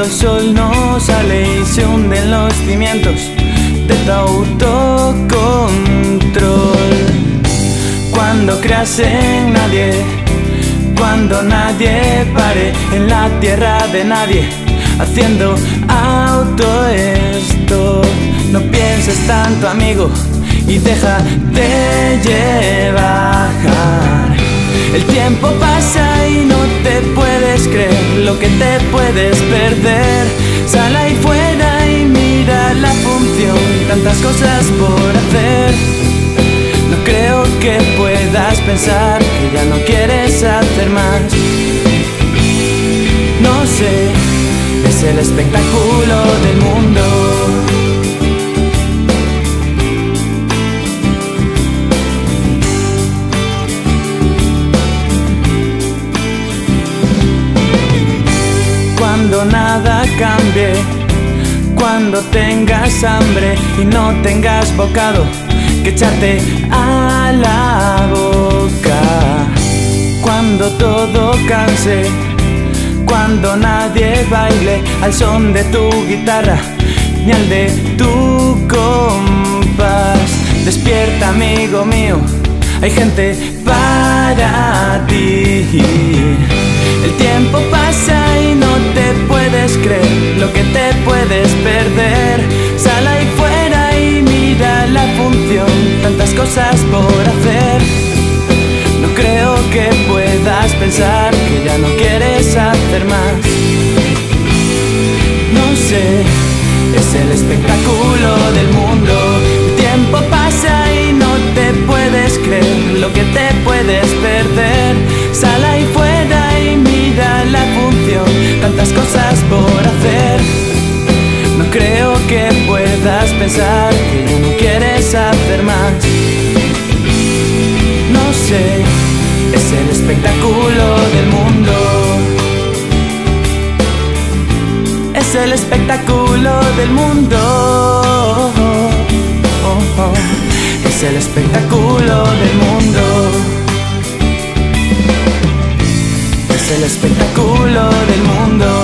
Cuando el sol no sale y se hunden los cimientos de tu autocontrol. Cuando creas en nadie, cuando nadie pare en la tierra de nadie, haciendo auto esto. No pienses tanto, amigo, y deja de llevar. El tiempo pasa y que te puedes perder. Sal ahí fuera y mira la función, tantas cosas por hacer. No creo que puedas pensar que ya no quieres hacer más. No sé, es el espectáculo del mundo. Nada cambie, cuando tengas hambre y no tengas bocado que echarte a la boca. Cuando todo canse, cuando nadie baile al son de tu guitarra ni al de tu compás. Despierta, amigo mío, hay gente para ti. Perder. Sal ahí fuera y mira la función, tantas cosas por hacer. No creo que puedas pensar que ya no quieres hacer más. No sé, es el espectáculo del mundo. El tiempo pasa y no te puedes creer lo que te puedes perder. que ya no quieres hacer más. No sé, es el espectáculo del mundo. Es el espectáculo del mundo. Es el espectáculo del mundo. Es el espectáculo del mundo.